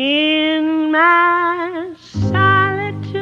in my solitude.